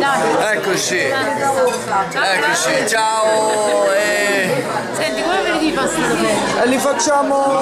dai. Eccoci, ecco, Ciao, eccoci, ciao! E... Senti, come vedi i posti? e li facciamo...